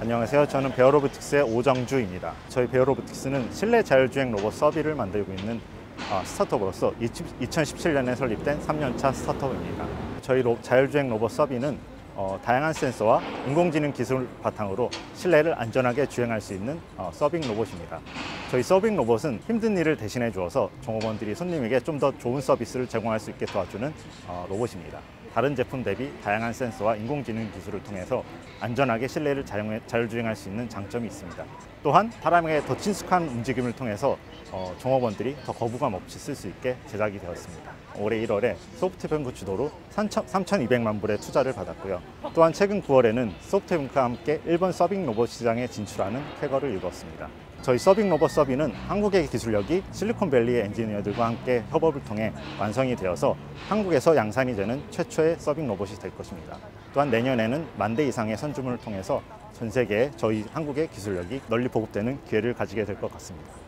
안녕하세요. 저는 베어로보틱스의 오정주입니다. 저희 베어로보틱스는 실내 자율주행 로봇 서비를 만들고 있는 아, 스타트업으로서 2017년에 설립된 3년차 스타트업입니다. 저희 로- 자율주행 로봇 서비는 어, 다양한 센서와 인공지능 기술 바탕으로 실내를 안전하게 주행할 수 있는 어, 서빙 로봇입니다. 저희 서빙 로봇은 힘든 일을 대신해 주어서 종업원들이 손님에게 좀 더 좋은 서비스를 제공할 수 있게 도와주는 어, 로봇입니다. 다른 제품 대비 다양한 센서와 인공지능 기술을 통해서 안전하게 실내를 자율- 자율주행할 수 있는 장점이 있습니다. 또한 사람에게 더 친숙한 움직임을 통해서 어, 종업원들이 더 거부감 없이 쓸 수 있게 제작이 되었습니다. 올해 1월에 소프트뱅크 주도로 3,200만 불의 투자를 받았고요. 또한 최근 9월에는 소프트뱅크와 함께 일본 서빙 로봇 시장에 진출하는 쾌거를 이루었습니다. 저희 서빙 로봇 서비는 한국의 기술력이 실리콘밸리의 엔지니어들과 함께 협업을 통해 완성이 되어서 한국에서 양산이 되는 최초의 서빙 로봇이 될 것입니다. 또한 내년에는 만 대 이상의 선주문을 통해서 전 세계에 저희 한국의 기술력이 널리 보급되는 기회를 가지게 될 것 같습니다.